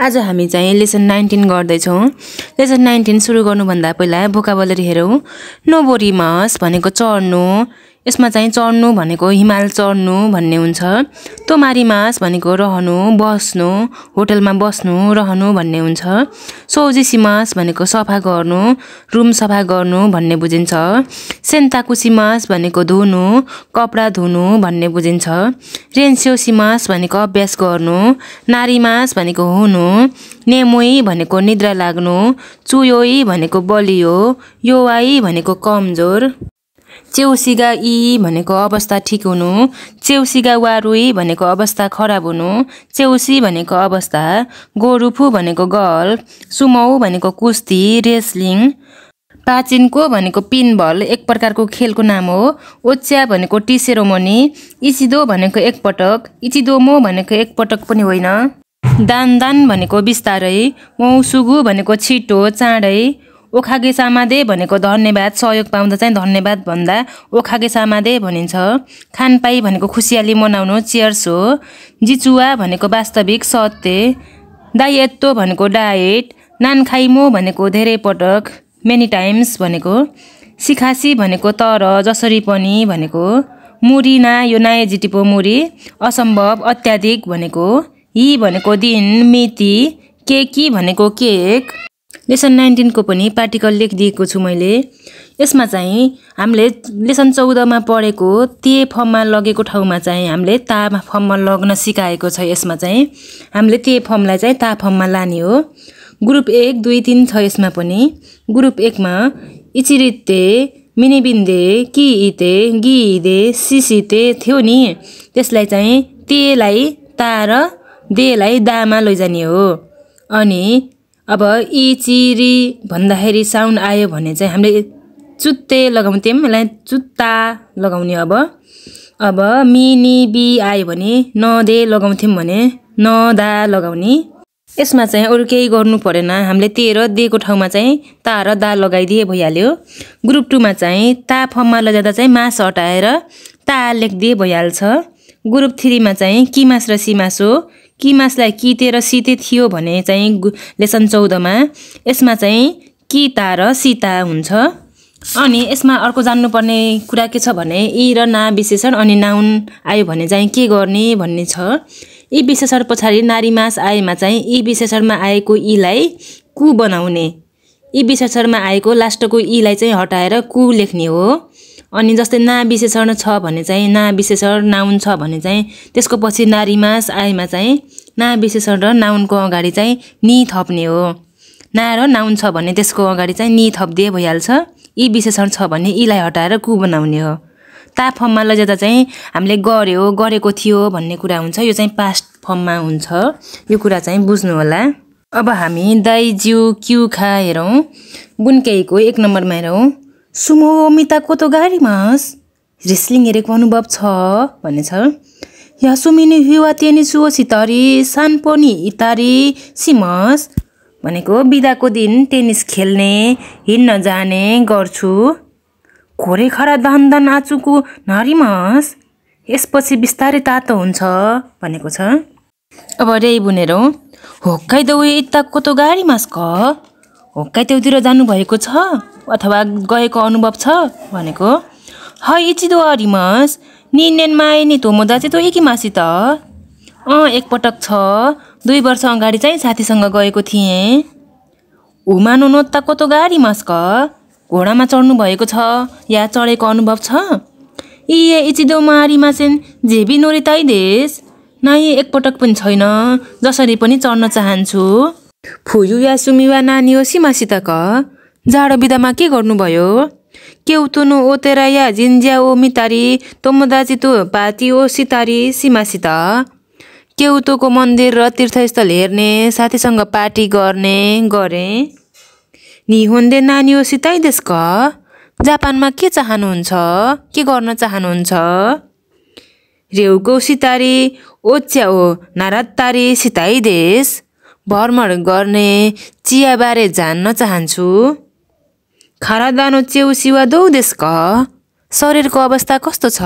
आज हामी चाहिँ लेसन नाइन्टिन गर्दैछौँ। लेसन नाइन्टिन सुरु गर्नुभन्दा पहिला भोकाबलरी हेरौँ। मस भनेको चढ्नु। यसमा चाहिँ चढ्नु भनेको हिमाल चढ्नु भन्ने हुन्छ। तोमारी मास भनेको रहनु बस्नु होटलमा बस्नु रहनु भन्ने हुन्छ। सौजिसी मास भनेको सफा गर्नु रुम सफा गर्नु भन्ने बुझिन्छ। सेन्ताकुसी मास भनेको धुनु कपडा धुनु भन्ने बुझिन्छ। रेन्स्योसी मास भनेको अभ्यास गर्नु नारी मास भनेको हुनु नेमोई भनेको निद्रा लाग्नु चुयोई भनेको बलियो योवाई भनेको कमजोर। चेउसिगा इ भनेको अवस्था ठिक हुनु चेउसिगा वारुई भनेको अवस्था खराब हुनु चेउसी भनेको अवस्था गोरुफु भनेको गल सुमौ भनेको कुस्ती रेस्लिङ पाचिनको भनेको पिनबल एक प्रकारको खेलको नाम हो ओच्या भनेको टी सेरोमनी इचिदो भनेको एकपटक इचिदोमो भनेको एकपटक पनि होइन। दान दान भनेको बिस्तारै मौसुगु भनेको छिटो चाँडै ओखागे सामादे भनेको धन्यवाद सहयोग पाउँदा चाहिँ धन्यवाद भन्दा ओखागे सामादे भनिन्छ। खानपाई भनेको खुसियाली मनाउनु चियर्स हो। जिचुवा भनेको वास्तविक सत्य। दाइएत्तो भनेको डायट नानखाइमो भनेको धेरै पटक। मेनी टाइम्स भनेको। सिखासी भनेको तर जसरी पनि भनेको। मुरी ना यो नायजिटिपो मुरी। असम्भव अत्याधिक भनेको। हि भनेको दिन मिति। केकी भनेको केक। लेसन नाइन्टिनको पनि पार्टिकल लेखिदिएको छु मैले। यसमा चाहिँ हामीले लेसन चौधमा पढेको ते फर्ममा लगेको ठाउँमा चाहिँ हामीले ता फर्ममा लग्न सिकाएको छ। यसमा चाहिँ हामीले ते फर्मलाई चाहिँ ता फर्ममा लाने हो। ग्रुप एक दुई तिन छ यसमा पनि। ग्रुप एकमा इचिरिते मिनिबिन्दे कि इते गि इदे सिसिते थियो नि। त्यसलाई चाहिँ तेलाई ता र देलाई दामा लैजाने हो। अनि अब इ चिरी भन्दाखेरि साउन्ड आयो भने चाहिँ हामीले चुत्ते लगाउँथ्यौँ यसलाई चुत्ता लगाउने अब। अब मिनी बी आयो भने नदे लगाउँथ्यौँ भने नदा लगाउने। यसमा चाहिँ अरू केही गर्नु परेन। हामीले तेह्र दिएको ठाउँमा चाहिँ ता र दा लगाइदिए भइहाल्यो। ग्रुप टूमा चाहिँ ता फर्ममा लैजाँदा चाहिँ मास हटाएर ता लेखिदिए भइहाल्छ। ग्रुप थ्रीमा चाहिँ किमास र सिमास किमासलाई किते र सिते थियो भने चाहिँ लेसन चौधमा यसमा चाहिँ किता र सीता हुन्छ। अनि यसमा अर्को जान्नुपर्ने कुरा के छ भने इ र ना विशेषण अनि नाउन आयो भने चाहिँ के गर्ने भन्ने छ। यी विशेषण पछाडि नारी मास आएमा चाहिँ यी विशेषणमा आएको इलाई कु बनाउने। यी विशेषणमा आएको लास्टको इलाई चाहिँ हटाएर कु लेख्ने हो। अनि जस्तै ना विशेषण छ भने चाहिँ ना विशेषण नाउन छ भने चाहिँ त्यसको पछि नारीमास आएमा चाहिँ ना विशेषण र नाउनको अगाडि चाहिँ नि थप्ने हो। ना र नाउन छ भने त्यसको अगाडि चाहिँ नि थपिदिए भइहाल्छ। यी विशेषण छ भने यीलाई हटाएर कु बनाउने हो। ता फर्ममा लैजाँदा चाहिँ हामीले गऱ्यो गरेको थियो भन्ने कुरा हुन्छ। यो चाहिँ पास्ट फर्ममा हुन्छ। यो कुरा चाहिँ बुझ्नु होला। अब हामी दाइ जिउ क्यु खा हेरौँ। बुनकेहीको एक नम्बरमा हेरौँ। सुमो मिताको त गाडी मास रेस्लिङ हेरेको अनुभव छ भन्ने छ। या सुमिनी हिवा तेनी सुओ सितारी सानपोनी इतारी सिमस भनेको बिदाको दिन टेनिस खेल्ने हिँड्न जाने गर्छु। खोरे खरा दान आचुको नारीमास यसपछि बिस्तारै तातो हुन्छ भनेको छ। अब रे बुनेर होक्काइ दौ यताको त गाडी मास क? होक्काइ देउतिर जानुभएको छ? अथवा गएको अनुभव छ? भनेको है इचिदो अरिमस निनेन माए नि तोमो दाजे त एकी मासी त। अँ एकपटक छ। दुई वर्ष अगाडि चाहिँ साथीसँग गएको थिएँ। हुमानो नोत्ताको त गाडी मस्क घोडामा चढ्नु भएको छ या चढेको अनुभव छ? इए इचिदो मारी मासेन झेबी नोरिताइ देश। नै एकपटक पनि छैन। जसरी पनि चढ्न चाहन्छु। फुयु या सुमिवा नानी हो सिमासित क जाडो बिदामा के गर्नुभयो? केउतुनु ओतेरा या जिन्ज्या ओ मितारी तोमोदाजी तो पाती ओ सितारी सिमासित। केउतोको मन्दिर र तीर्थस्थल हेर्ने साथीसँग पार्टी गर्ने गरे। निहुन्दे नानी हो सिताइदेश क जापानमा के चाहनुहुन्छ? के गर्न चाहनुहुन्छ? रेउको सितारी ओच्या हो नारातारी सिताइदेश भ्रमण गर्ने चियाबारे जान्न चाहन्छु। खारादानो चेउ सिवा दौदेश क। शरीरको अवस्था कस्तो छ?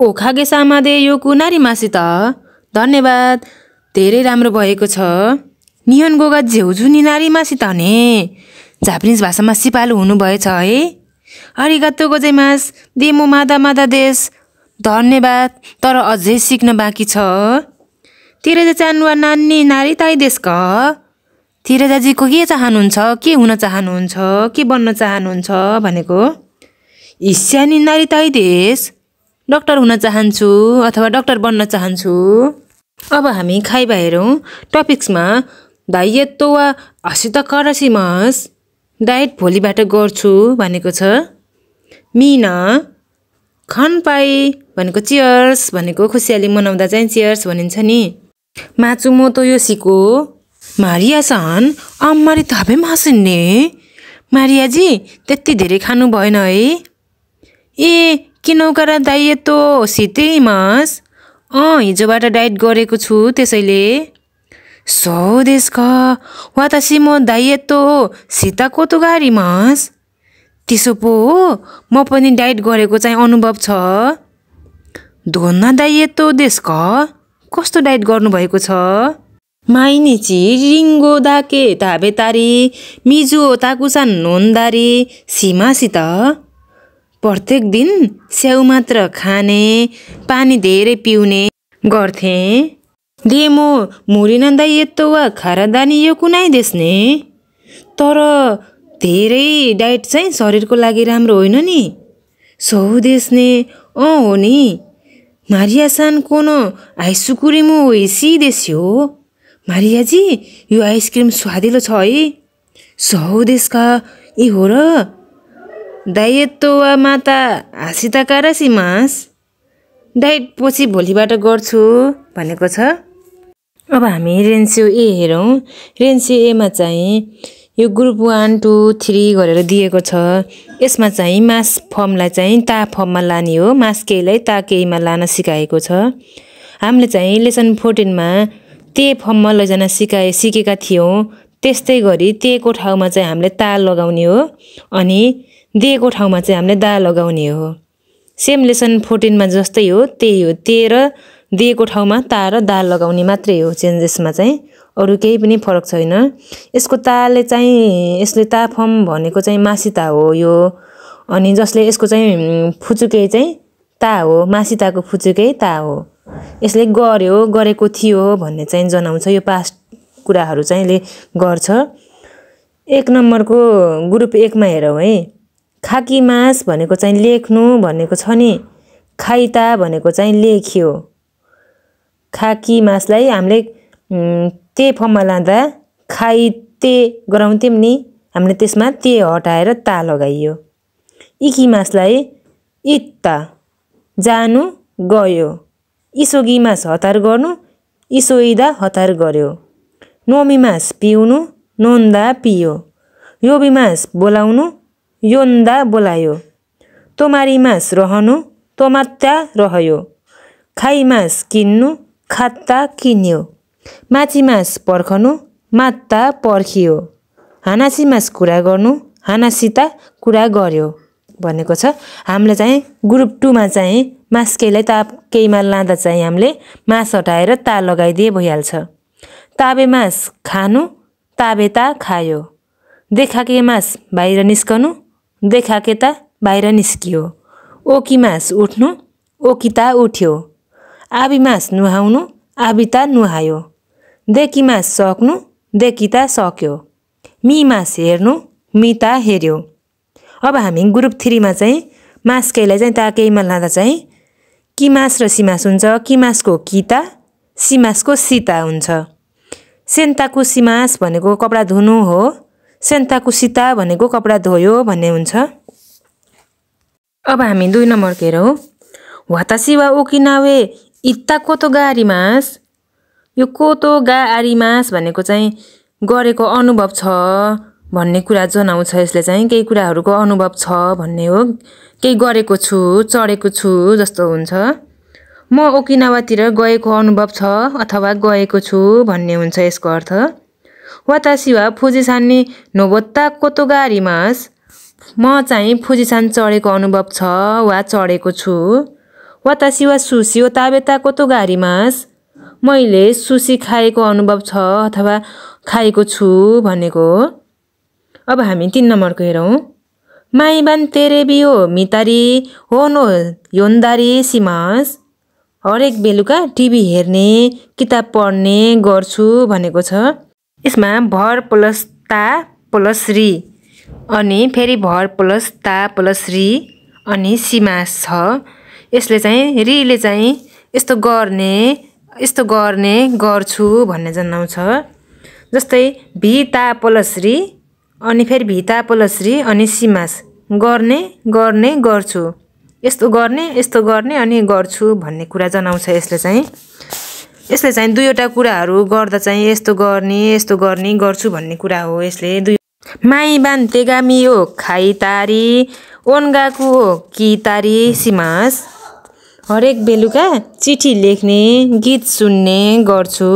ओखागे सामादे यो कुनारी मासित धन्यवाद धेरै राम्रो भएको छ। नियन गोगा झेउजु निनारी मासित ने। जापानिज भाषामा सिपालु हुनुभएछ है। अरिगातो गोजाइमास देमो मादा मादा देश। धन्यवाद तर अझै सिक्न बाँकी छ। तेरेजा चानुवा नानी नारी ताई देश क तेरेजाजीको के चाहनुहुन्छ? के हुन चाहनुहुन्छ? के बन्न चाहनुहुन्छ? भनेको इस्यानी नारी ताई देश डक्टर हुन चाहन्छु अथवा डक्टर बन्न चाहन्छु? अब हामी खाइबा हेरौँ टपिक्समा दाइयत्तो वा हसित करसिमस डाइट भोलिबाट गर्छु भनेको छ। मिना खन पाइ भनेको चियर्स भनेको खुसियाली मनाउँदा चाहिँ चियर्स भनिन्छ नि। माचु मोतो योसीको मारिया सान अम्मारी थापे मासिन्ने। मारियाजी त्यति धेरै खानु भएन है। ए किन उकारा दाइयत्तो सितै मास? अँ हिजोबाट डाइट गरेको छु त्यसैले। सौ देशका वातासी म दाइयत्तो सीता कोतुगारी मास? त्यसो पो हो म पनि डाइट गरेको चाहिँ अनुभव छ। धोना दाइयत्तो देशका कस्तो डाइट गर्नुभएको छ? माइनिची रिङ्गो दाके धाबेतारी मिजु ताकुसान नोन्दारी सीमासित। प्रत्येक दिन स्याउ मात्र खाने पानी धेरै पिउने गर्थेँ। देमो मुरिनन्दा यत्तो वा खारादानी यो कुनै देश्ने। तर धेरै डाइट चाहिँ शरीरको लागि राम्रो होइन नि। सौ देश्ने अँ हो नि। मारियासान कोनो आइसुकुरिमु सी देश्यो मारियाजी यो आइसक्रिम स्वादिलो छ है सौ देशका ए हो र वा माता हासिता कारासी मास डाइट पछि भोलिबाट गर्छु भनेको छ अब हामी रेन्सियो ए हेरौँ रेन्सियो एमा चाहिँ यो ग्रुप वान टू थ्री गरेर दिएको छ। यसमा चाहिँ मास फर्मलाई चाहिँ ता फर्ममा लाने हो। मास केहीलाई ता केहीमा लान सिकाएको छ। हामीले चाहिँ लेसन फोर्टिनमा ते फर्ममा लैजान सिकाए सिकेका थियौँ। त्यस्तै गरी तेको ठाउँमा चाहिँ हामीले ता लगाउने हो अनि दिएको ठाउँमा चाहिँ हामीले दा लगाउने हो। सेम लेसन फोर्टिनमा जस्तै हो त्यही हो। ते र दिएको ठाउँमा ता र दाल लगाउने मात्रै हो। चेन्जेसमा चाहिँ अरू केही पनि फरक छैन। यसको ताले चाहिँ यसले ता फर्म भनेको चाहिँ मासिता हो यो। अनि जसले यसको चाहिँ फुचुके चाहिँ ता हो मासिताको फुचुकै ता हो। यसले गर्यो गरेको थियो भन्ने चाहिँ जनाउँछ। यो पास्ट कुराहरू चाहिँ यसले गर्छ। एक नम्बरको ग्रुप एकमा हेरौँ है खाकी मास भनेको चाहिँ लेख्नु भनेको छ नि। खाइता भनेको चाहिँ लेख्यो। खाकी मासलाई हामीले ते फर्ममा लाँदा खाइते गराउँथ्यौँ नि। हामीले त्यसमा ते हटाएर ता लगाइयो। इकी मासलाई इत्ता जानु गयो। इसोगी मास हतार गर्नु इसोइदा हतार गर्यो। नोमी मास पिउनु नोन्दा पियो। योबी मास बोलाउनु योन्दा बोलायो। तोमारी मास रहनु तोमात्ता रह्यो। खाइ मास किन्नु खात्ता किन्यो। माछी मास पर्खनु मात्ता पर्खियो। हानासी मास कुरा गर्नु हानासिता कुरा गर्यो भनेको छ। हामीले चाहिँ ग्रुप टूमा चाहिँ मास केहीलाई ता केहीमा लाँदा चाहिँ हामीले मास हटाएर ता लगाइदिए भइहाल्छ। ताबे मास खानु ताबे ता खायो। देखाके मास बाहिर निस्कनु देखाके ता बाहिर निस्कियो। ओकी मास उठ्नु ओकिता उठ्यो। आबिमास नुहाउनु आबिता नुहायो। देखिमास सक्नु देखिता सक्यो मिमास हेर्नु मिता हेऱ्यो अब हामी ग्रुप थ्रीमा चाहिँ मास केहीलाई चाहिँ ता केहीमा लाँदा चाहिँ किमास र सिमास हुन्छ किमासको किता सिमासको सीता हुन्छ सेन्ताको सिमास भनेको कपडा धुनु हो सेन्ताको सीता भनेको कपडा धोयो भन्ने हुन्छ अब हामी दुई नम्बर हेरौँ वातासी वा ओकिनावे इत्ता कोतो गा आरिमास यो कोतो गा आरिमास भनेको चाहिँ गरेको अनुभव छ भन्ने कुरा जनाउँछ। यसले चाहिँ केही कुराहरूको अनुभव छ भन्ने हो। केही गरेको छु चढेको छु जस्तो हुन्छ। म ओकिनावातिर गएको अनुभव छ अथवा गएको छु भन्ने हुन्छ यसको अर्थ। वातासिवा फुजिसान्ने नोबोत्ता कोतोगारीमास म चाहिँ फुजिसान चढेको अनुभव छ वा चढेको छु। वातासिवा सुसियो ताबेता कोतोगारीमास मैले सुसी खाएको अनुभव छ अथवा खाएको छु भनेको? अब हामी तिन नम्बरको हेरौँ। माइबान तेरे बियो मितारी हो नो योन्दारी सिमास। हरेक बेलुका टिभी हेर्ने किताब पढ्ने गर्छु भनेको छ। यसमा भर प्लस ता प्लस री अनि फेरि भर प्लस ता प्लस री अनि सिमास छ। यसले चाहिँ रीले चाहिँ यस्तो गर्ने यस्तो गर्ने गर्छु भन्ने जनाउँछ जस्तै भिता रि अनि फेरि भिता रि अनि सिमास। गर्ने गर्ने गर्छु। यस्तो गर्ने यस्तो गर्ने अनि गर्छु भन्ने कुरा जनाउँछ यसले चाहिँ। यसले चाहिँ दुईवटा कुराहरू गर्दा चाहिँ यस्तो गर्ने यस्तो गर्ने गर्छु भन्ने कुरा हो यसले। दुई माई बान तेगामियो खाइ तारी ओन्गाकु हो कि तारी सिमास। हरेक बेलुका चिठी लेख्ने गीत सुन्ने गर्छु।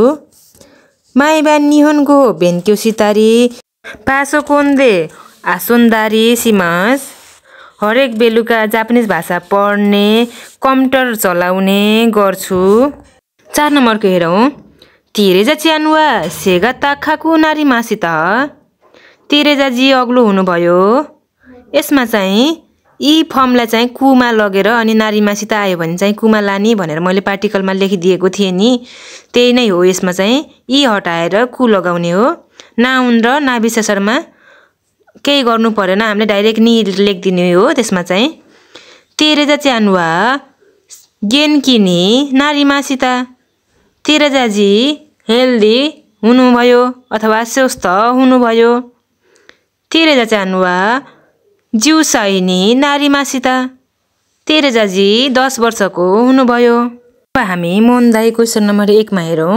माइबा निहनको भेन्क्यो सितारी पासो कोन्दे आसोन्दारी सिमास। हरेक बेलुका जापानिज भाषा पढ्ने कम्प्युटर चलाउने गर्छु। चार नम्बरको हेरौँ। तिरेजा च्यानुवा सेगा ताखाकु नारी मासित। तिरेजाजी अग्लो हुनुभयो। यसमा चाहिँ यी फर्मलाई चाहिँ कुमा लगेर अनि नारीमासित आयो भने चाहिँ कुमा लाने भनेर मैले पार्टिकलमा लेखिदिएको थिएँ नि। त्यही नै हो यसमा चाहिँ यी हटाएर कु लगाउने हो। नाउन र नाविशेषरमा केही गर्नु परेन हामीले डाइरेक्ट नि लेखिदिने हो त्यसमा चाहिँ। तेरेजा च्यानुवा गेन्किनी नारीमासित। तेरेजाजी हेल्दी हुनुभयो अथवा स्वस्थ हुनुभयो। तेरेजा च्यानुवा जिउसाइनी नारीमासित। तेरेजाजी दस वर्षको हुनुभयो। अब हामी मोन्दाई क्वेसन नम्बर एकमा हेरौँ।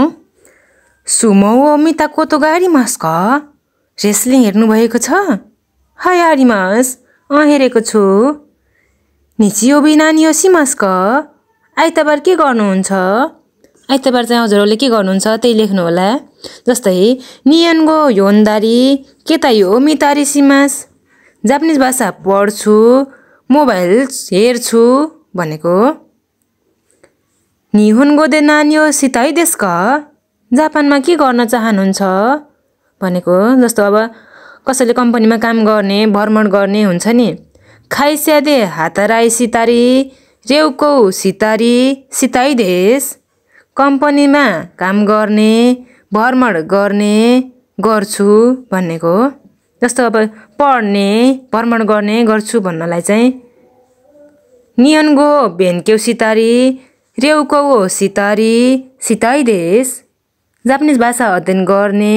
सुमो अमिता कोतो गाडी मास्क रेस्लिङ हेर्नुभएको छ? हाय आरिमास अँ हेरेको छु। निचियो नानी हो सिमास्क आइतबार के गर्नुहुन्छ? आइतबार चाहिँ हजुरहरूले के गर्नुहुन्छ त्यही लेख्नु होला। जस्तै नियनको योन्दारी के त यो मितारी सिमास। जापानिज भाषा पढ्छु मोबाइल हेर्छु भनेको निहुन गोदे नानी हो सिताइ देशका जापानमा के गर्न चाहनुहुन्छ? भनेको जस्तो अब कसैले कम्पनीमा काम गर्ने भ्रमण गर्ने हुन्छ नि। खाइस्यादे हातराई सितारी रेउकौ सितारी सिताइ देश। कम्पनीमा काम गर्ने भ्रमण गर्ने गर्छु भनेको जस्तो अब पढ्ने भ्रमण गर्ने गर्छु भन्नलाई चाहिँ नियनको भेन्क्यौ सितारी रेउको सितारी सिताइ देश जापानिज भाषा अध्ययन गर्ने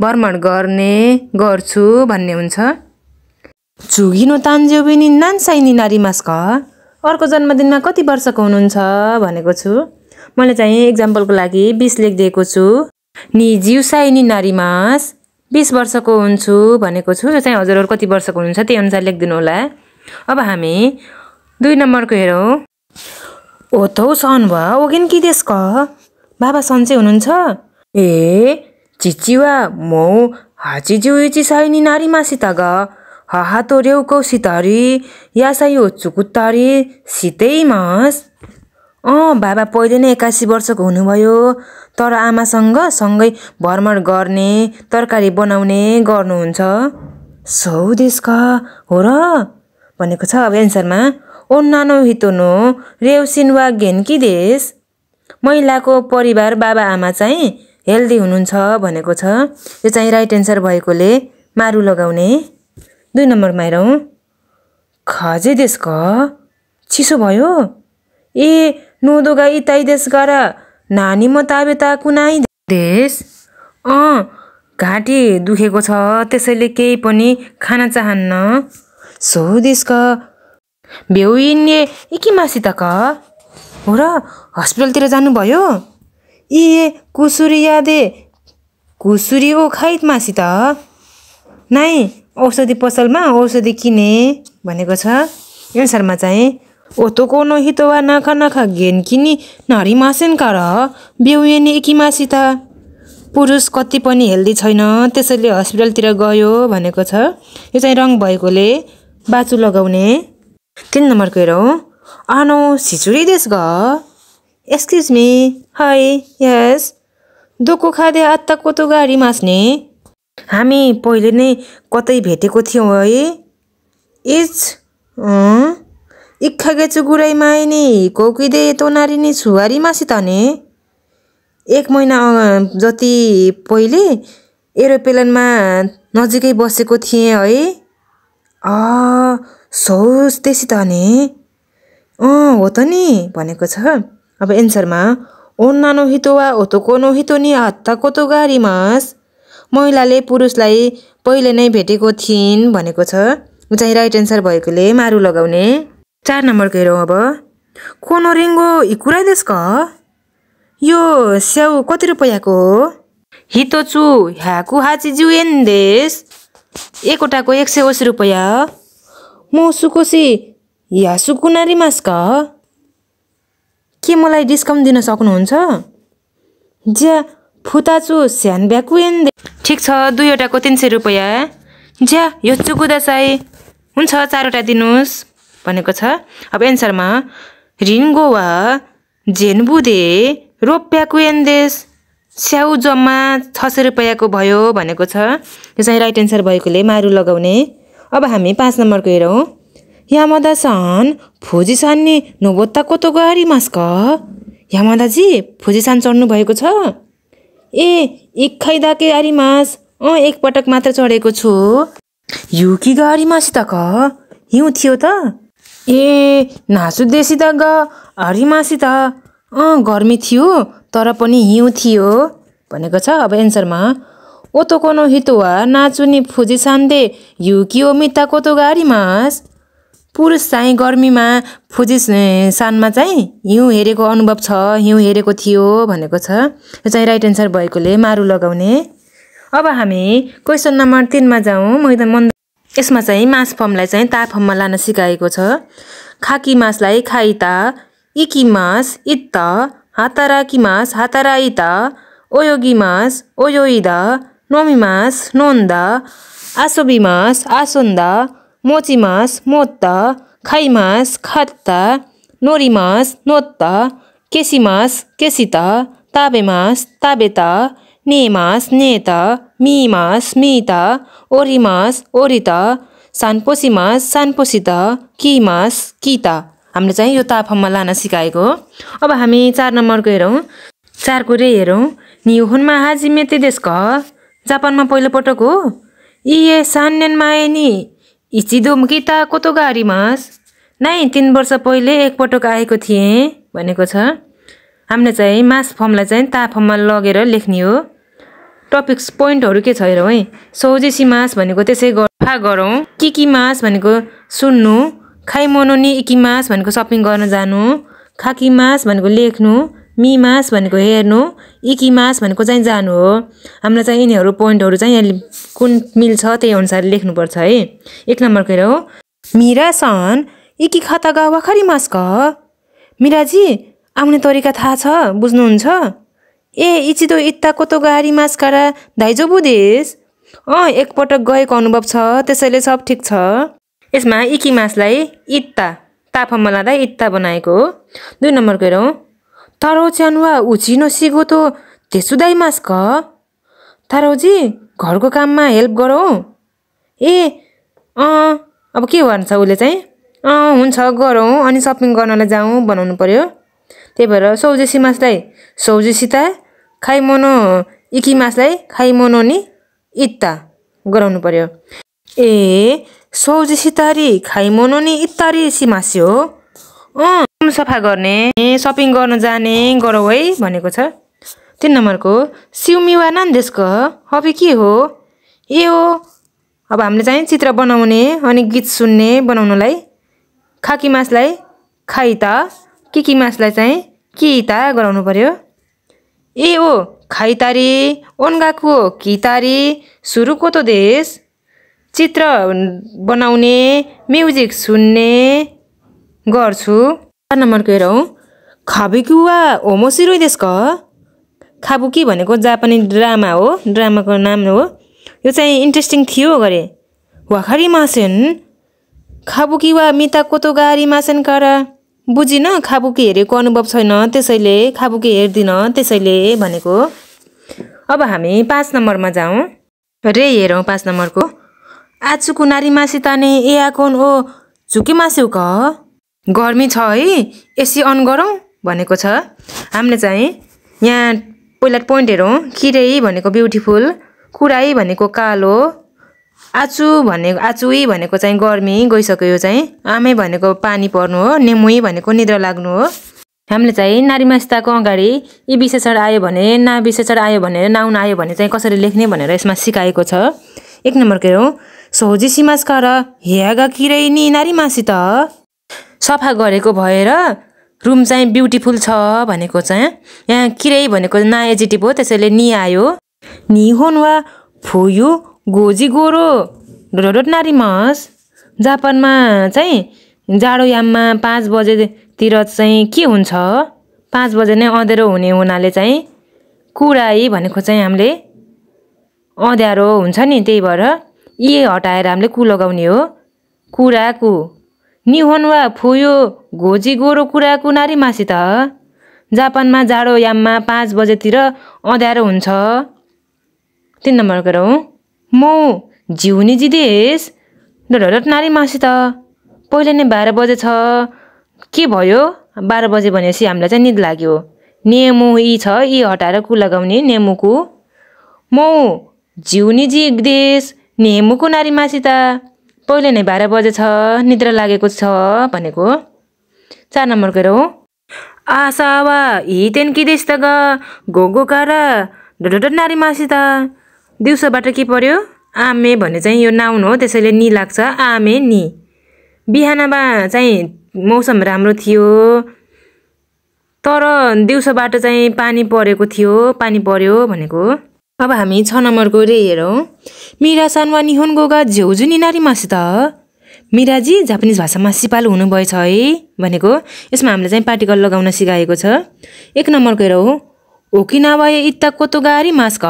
भ्रमण गर्ने गर्छु भन्ने हुन्छ। झुगिनो तान्जेबिनी नान्साइनी नारी मास्क अर्को जन्मदिनमा कति वर्षको हुनुहुन्छ भनेको छु। मैले चाहिँ इक्जाम्पलको लागि बिस लेखिदिएको छु। नि जिउसाइनी नारी मास बिस वर्षको हुन्छु भनेको छु यो चाहिँ हजुरहरू कति वर्षको हुनुहुन्छ त्यही अनुसार लेखिदिनु होला अब हामी दुई नम्बरको हेरौँ। ओथौ सन भयो ओगेन कि देश बाबा सन्चै हुनुहुन्छ? ए चिचिवा मौ हाचिजिउ चिसाइनी नारी मासिता ग हातो रेउकौ सितारी यासाई चुकुत्तारी सितै मास। अँ बाबा पहिले नै एकासी वर्षको हुनुभयो। तर आमासँग सँगै भ्रमण गर्ने तरकारी बनाउने गर्नुहुन्छ। सौ देशका हो र? भनेको छ अब एन्सरमा। ओ नानो हितोनो रेउसिन वा घेन्की देश? महिलाको परिवार बाबा आमा चाहिँ हेल्दी हुनुहुन्छ भनेको छ। यो चाहिँ राइट एन्सर भएकोले मारु लगाउने। दुई नम्बरमा हेरौँ खजे देशको? चिसो भयो। ए नोदोगा इताई देश। गर नानी म ताबेता कुनाइ देश अँ घाँटी दुखेको छ त्यसैले केही पनि खान चाहन्न। सो देशका भ्यौइन्ने क हो र हस्पिटलतिर जानुभयो? ए कुसुरी यादे कुसुरी ओ खाइत मासी त नाइ औषधि पसलमा औषधि किने भनेको छ। एन्सरमा चाहिँ ओतोको वा नाखा नाखा गेन्किनी नरी मासेन्कार बेउयेनी एकिमासित पुरुष कति पनि हेल्दी छैन त्यसैले हस्पिटलतिर गयो भनेको छ। यो चाहिँ रङ भएकोले बाचु लगाउने। तिन नम्बरको हेरौँ आनो सिचुरी देश ग। एक्सक्युज मी हाई यस दोको खाँदै आत्ता कोतो गाडी मास्ने। हामी पहिले नै कतै भेटेको थियौँ है। इच इक्खागे गुराई माइनी कौकिदे तोनारिनी छुवारी मासी तने। एक महिना जति पहिले एरोप्लेनमा नजिकै बसेको थिएँ है। सौस त्यसै त नि अँ हो त नि भनेको छ। अब एन्सरमा ओन्नानो हितो वा ओतोको हितो नि हत्ताको तो गाडी मास। महिलाले पुरुषलाई पहिले नै भेटेको थिइन् भनेको छ। चाहिँ राइट एन्सर भएकोले मारु लगाउने। चार नम्बरको हेरौँ अब। कोनो रिङ्गो हिकुराइदेश क यो स्याउ कति रुपियाँको हो? हितोचु ह्याकु हाची एन देश। एकवटाको एक सय असी रुपियाँ। म सुकोसी या सुकुनारी मास क मलाई डिस्काउन्ट दिन सक्नुहुन्छ? ज्या फुताचु स्यान ब्याकुएन ठिक छ दुईवटाको तिन सय रुपियाँ। ज्या यो चुकुदा चाहिँ हुन्छ चारवटा दिनुहोस्। भनेको छ। अब एन्सरमा रिङ्गो वा झेनबुदे रोप्याकु एन्देश स्याउ जम्मा छ सय रुपियाँको भयो भनेको छ। यो चाहिँ राइट एन्सर भएकोले मारु लगाउने। अब हामी पाँच नम्बरको हेरौँ। यामदा सान फुजिसान नि नोबोत्ता कोतो गाडी मास्क। यामदाजी फुजिसान चढ्नु भएको छ। ए इक्खै दाके आरी मास। अँ एकपटक मात्र चढेको छु। युकी गाडी मासी त क? हिउँ थियो त। ए नासु देशी त ग त। अँ गर्मी थियो तर पनि हिउँ थियो भनेको छ अब एन्सरमा। ओतो कोनो हितुवा नाचुनी फुजी सान्दे युकियो मिता कोतो गाडी मास? पुरुष चाहिँ गर्मीमा फुजी सानमा चाहिँ हिउँ हेरेको अनुभव छ हिउँ हेरेको थियो भनेको छ। यो चाहिँ राइट एन्सर भएकोले मारु लगाउने। अब हामी क्वेसन नम्बर तिनमा जाउँ मैदान मन यसमा चाहिँ मास फर्मलाई चाहिँ ता फर्ममा लान सिकाएको छ। खाकी मासलाई खाइता इकी मास इत्त हाताराकी मास हातारा इता ओयोगी मास ओयोइदा नोमी मास नोन्दा आसोबी मास आसोन्दा मोचिमास मोत्ता खाइमास खात्ता नोरिमास नोत्ता केसिमास केसिता ताबेमास ताबेता नेमास नेता मिमास मिता ओरिमास ओरिता सानपोसीमास सानपोसिता किमास किता। हामीले चाहिँ यो ताफममा लान सिकाएको अब हामी चार नम्बरको हेरौँ। चारको रे हेरौँ। निहुनमा हाजी मेते देशक जापानमा पहिलोपटक हो। इए सान्यन माए नि। इचिदोम गीता कोतो गाडीमास नै तिन वर्ष पहिले एकपटक आएको थिएँ भनेको छ। हामीले चाहिँ मास फर्मलाई चाहिँ ता फर्ममा लगेर लेख्ने हो। टपिक्स पोइन्टहरू के छ हेरौँ है सौजेसी मास भनेको त्यसै गफा गरौँ। कि कि मास भनेको सुन्नु। खाइ मोनोनी इकी मास भनेको सपिङ गर्न जानु। खाकी मास भनेको लेख्नु। मी मास भनेको हेर्नु। इकी मास भनेको चाहिँ जानु हो। हामीलाई चाहिँ यिनीहरू पोइन्टहरू चाहिँ यहाँ कुन मिल्छ त्यही अनुसार लेख्नुपर्छ है। एक नम्बरको हेर हो। मिरा सन इकी खाता गा वाखरी मास क मिराजी आउने तरिका थाहा छ? बुझ्नुहुन्छ? ए इचिदो इत्ता कोतो गाडी मास कारा धाइजो बुदेश अँ एकपटक गएको अनुभव छ त्यसैले सब ठिक छ। यसमा इकी मासलाई इत्ता ताफामा लाँदा इत्ता बनाएको हो। दुई नम्बरको हेरौँ तारो च्यानुवा उचिनो सिगो तेसुदाई मास क तारोजी घरको काममा हेल्प गरौँ ए अँ अब के भन्छ उसले चाहिँ? अँ हुन्छ गरौँ अनि सपिङ गर्नलाई जाउँ बनाउनु पऱ्यो त्यही भएर सौजेसी मासलाई सौजेसिता खाइमोनो इकी मासलाई खाइमोनो नि इत्ता गराउनु पऱ्यो ए सौजेसितारी खाइमोनो नि इत्तारी सिमास्यो अँ सफा गर्ने सपिङ गर्न जाने गरौँ है भनेको छ। तिन नम्बरको सिउमिवा नान्देशको हबी के हो? ए हो अब हामीले चाहिँ चित्र बनाउने अनि गीत सुन्ने बनाउनुलाई खाकी मासलाई खाइता कि मासलाई चाहिँ किता गराउनु पर्यो। ए ओ खाइतारी ओन्गाको कितारी सुरुको त देश। चित्र बनाउने म्युजिक सुन्ने गर्छु। चार नम्बरको हेरौँ। खाबिकुवा होमोसिरोइ देशको खाबुकी भनेको जापानी ड्रामा हो। ड्रामाको नाम हो। यो चाहिँ इन्ट्रेस्टिङ थियो गरे। वाखरी मासेन। खाबुकी वा मिता कोतो गारी मासेन कार बुझिन खाबुकी हेरेको अनुभव छैन त्यसैले खाबुकी हेर्दिनँ त्यसैले भनेको। अब हामी पाँच नम्बरमा जाउँ। रे हेरौँ पाँच नम्बरको। आचुको नारी मासी ताने ए आकोन ओ झुकी मास्यौ क। गर्मी छ है एसी अन गरौँ भनेको छ। हामीले चाहिँ यहाँ पहिला पोइन्ट हेरौँ। खिरै भनेको ब्युटिफुल कुराई भनेको कालो। आचु भनेको आचुई भनेको चाहिँ गर्मी गइसक्यो चाहिँ। आमै भनेको पानी पर्नु हो नेमुई भनेको निद्रा लाग्नु हो। हामीले चाहिँ नारी मास्ताको अगाडि यी विशेषण आयो भने ना विशेषण आयो भने नाउन आयो भने चाहिँ कसरी लेख्ने भनेर यसमा सिकाएको छ। एक नम्बर के हो? सोझी सिमास्कार हेगा किरै नि नारी मासी त। सफा गरेको भएर रुम चाहिँ ब्युटिफुल छ भनेको चाहिँ। यहाँ किरै भनेको ना एजिटिभ हो त्यसैले नि आयो नि होन वा फुयु गोजी गोरो डोडोट नारी मस जापानमा चाहिँ जाडो याममा पाँच बजेतिर चाहिँ के हुन्छ? पाँच बजे नै अँध्यारो हुने हुनाले चाहिँ कुराई भनेको चाहिँ हामीले अँध्यारो हुन्छ नि त्यही भएर यी हटाएर हामीले कु लगाउने हो। कुराकु। निहोन वा फुयो घोजी गोरो कुराको नारी मासी त। जापानमा जाडो याममा पाँच बजेतिर अँध्यारो हुन्छ। तिन नम्बर गरौँ। मौ झिउनी जिदेस डरट नारी मासी त पहिले नै बाह्र बजे छ। के भयो? बाह्र बजे भनेपछि हामीलाई चाहिँ निद लाग्यो। नेमु यी छ यी हटाएर कु लगाउने नेमुको? मौ झिउनी जिदेस नेमुको नारी मासी त पहिले नै बाह्र बजे छ निद्रा लागेको छ भनेको। चार नम्बर गएर हो आशा वा हितेन कि त ग घोगो कार ढोढो नारी मासी त दिउँसोबाट के पर्यो? आमे भन्ने चाहिँ यो नाउन हो त्यसैले नि लाग्छ। आमे नि। बिहानमा चाहिँ मौसम राम्रो थियो। तर दिउँसोबाट चाहिँ पानी परेको थियो पानी पर्यो भनेको। अब हामी छ नम्बरको रे हेरौँ। मिरा सानवा निहोन गोगा झेउजुनी नारी मासी त। मिराजी जापानिज भाषामा सिपालु हुनुभएछ है भनेको। यसमा हामीले चाहिँ पार्टिकल लगाउन सिकाएको छ। एक नम्बरको हेरौँ। ओकिनावा इत्ता कोतो गारी मास्क।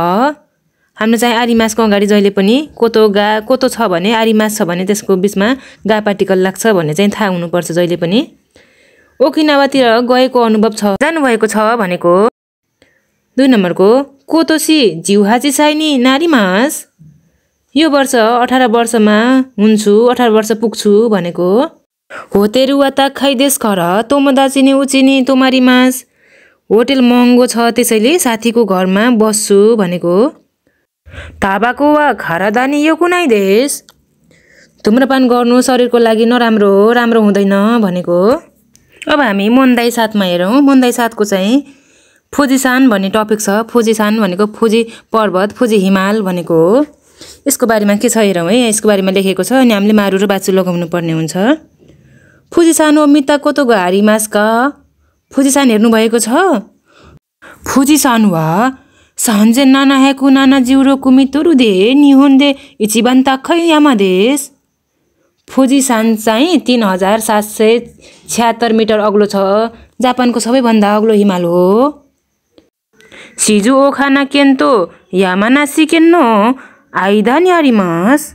हाम्रो चाहिँ आरी मासको अगाडि जहिले पनि कोतो गा कोतो छ भने आरी मास छ भने त्यसको बिचमा गा पार्टिकल लाग्छ भन्ने चाहिँ थाहा हुनुपर्छ जहिले पनि। ओकिनावातिर गएको अनुभव छ जानुभएको छ भनेको दुई नम्बरको कोतोसी जिउहाची चाहिने नारी मास। यो वर्ष अठार वर्षमा हुन्छु अठार वर्ष पुग्छु भनेको हो। तेरुवा ता खाइदेश खर तोम दाचिने उचिने तोमारी मास। होटेल महँगो छ त्यसैले साथीको घरमा बस्छु भनेको ताबाको वा खारादानी यो कुनै देश? धुम्रपान गर्नु शरीरको लागि नराम्रो हो राम्रो हुँदैन भनेको? अब हामी मन्दाई साथमा हेरौँ। मन्दाई साथको चाहिँ फुजिसान भन्ने टपिक छ। फुजिसान भनेको फुजी पर्वत फुजी हिमाल भनेको हो। यसको बारेमा के छ हेरौँ है। यसको बारेमा लेखेको छ अनि हामीले मारु र बाचु लगाउनु पर्ने हुन्छ। फुजिसान मिता कोतो हारी मास्का फुजिसान हेर्नुभएको छ? फुजिसान वा सान्जे नाना हेकु नाना जिउरो कुमितुरु दे निहुन दे इचिबान ताखै यामादेश फुजिसान चाहिँ तिन हजार सात सय छ्यात्तर मिटर अग्लो छ जापानको सबैभन्दा अग्लो हिमाल हो सिजु ओखाना केन्तो यामानासी केन्नो आइदा नि अरिमास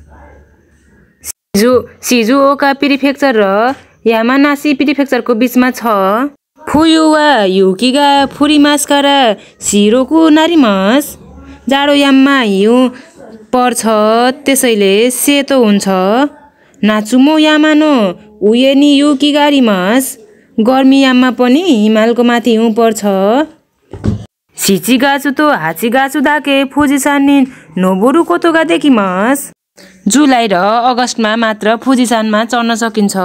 सिजु सिजु ओका प्रिफेक्चर र यामानासी प्रिफेक्चरको बिचमा छ फुयुवा युकिगा फुरिमास्का र सिरोको नारिमास जाडो याममा हिउँ पर्छ त्यसैले सेतो हुन्छ नाचुमो यामानो उयेनी युकिगारिमास गर्मी याममा पनि हिमालको माथि हिउँ पर्छ गाछु तो गाछु दाके फुजिसानी नोबोरु कोतोगा मास जुलाई र अगस्तमा मात्र फुजिसानमा चढ्न सकिन्छ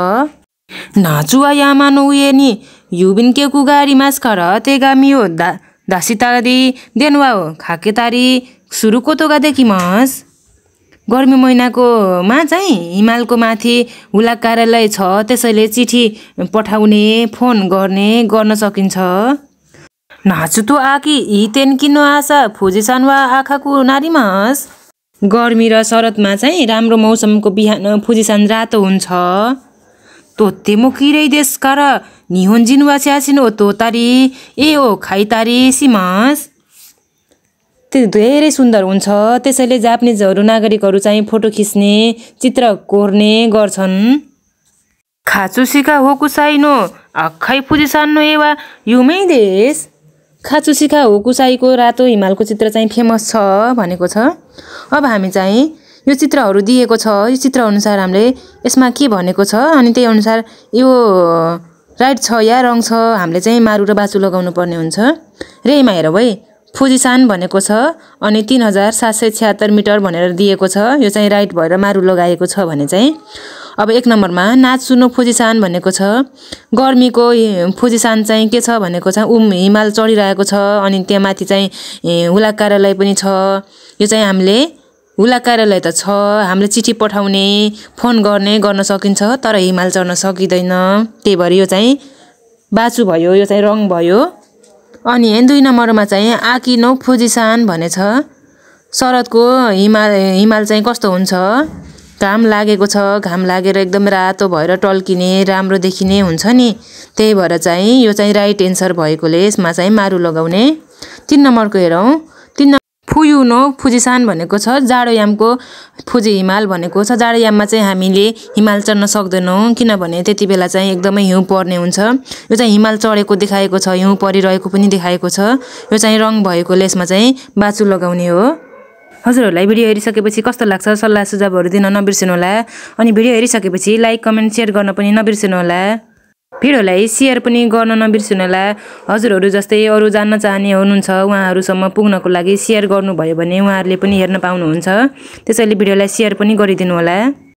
नाचुवा यामानो उयो नि युबिन केकु गाडी मास खर तेगामियो दा दासितारी देनवा हो खाकेतारी सुरु कोतोगा मास गर्मी महिनाकोमा चाहिँ हिमालको माथि हुलाक कार्यालय छ त्यसैले चिठी पठाउने फोन गर्ने गर्न सकिन्छ। नाचुतो आकी हितेन किनो आशा फुजिसान वा आँखाको नारीमास। गर्मी र शरदमा चाहिँ राम्रो मौसमको बिहान फुजिसान रातो हुन्छ। तोते किरै देशका र निहोन्जिन वा स्यासिन ओ तोतारी ए ओ खाइतारी सिमास त्यो धेरै सुन्दर हुन्छ त्यसैले जापानिजहरू नागरिकहरू चाहिँ फोटो खिच्ने चित्र कोर्ने गर्छन् खाचुसिका होकुसाई नो अखै फुजिसान नो एवा युमै देश खाचुसिका होकुसाईको रातो हिमालको चित्र चाहिँ फेमस छ भनेको छ अब हामी चाहिँ यो चित्रहरू दिएको छ। यो चित्र अनुसार हामीले यसमा के भनेको छ? अनि त्यही अनुसार यो राइट छ या रङ छ हामीले चाहिँ मारु र बाचु लगाउनु पर्ने हुन्छ। रेमा हेरौँ है। फुजिसान भनेको छ अनि तिन हजार सात सय छ्यात्तर मिटर भनेर दिएको छ। यो चाहिँ राइट भएर मारु लगाएको छ भने चाहिँ। अब एक नम्बरमा नाच सुनो फुजिसान भनेको छ। गर्मीको फुजिसान चाहिँ के छ भनेको छ? उम हिमाल चढिरहेको छ अनि त्यहाँ माथि चाहिँ हुलाक कार्यालय पनि छ। यो चाहिँ हामीले हुला कार्यालय त छ। हामीले चिठी पठाउने फोन गर्ने गर्न सकिन्छ तर हिमाल चढ्न सकिँदैन। त्यही भएर यो चाहिँ बाचु भयो यो चाहिँ रङ भयो। अनि दुई नम्बरमा चाहिँ आकिनो फुजिसान भनेछ। शरदको हिमाल हिमाल चाहिँ कस्तो हुन्छ? घाम लागेको छ घाम लागेर एकदम रातो भएर टल्किने राम्रो देखिने हुन्छ नि। त्यही भएर चाहिँ यो चाहिँ राइट एन्सर भएकोले यसमा चाहिँ मारु लगाउने। तिन नम्बरको हेरौँ। फुयुनो फुजिसान भनेको छ जाडोयामको फुजी हिमाल भनेको छ। जाडोयाममा चाहिँ हामीले हिमाल चढ्न सक्दैनौँ किनभने त्यति बेला चाहिँ एकदमै हिउँ पर्ने हुन्छ। यो चाहिँ हिमाल चढेको देखाएको छ हिउँ परिरहेको पनि देखाएको छ। यो चाहिँ रङ भएकोले यसमा चाहिँ बाचु लगाउने हो। हजुरहरूलाई भिडियो हेरिसकेपछि कस्तो लाग्छ सल्लाह सुझावहरू दिन नबिर्सिनु होला अनि भिडियो हेरिसकेपछि लाइक कमेन्ट सेयर गर्न पनि नबिर्सिनु होला भिडियोलाई सेयर पनि गर्न नबिर्सिनुहोला हजुरहरू जस्तै अरू जान्न चाहने हुनुहुन्छ उहाँहरूसम्म पुग्नको लागि सेयर गर्नुभयो भने उहाँहरूले पनि हेर्न पाउनुहुन्छ। त्यसैले भिडियोलाई सेयर पनि गरिदिनु होला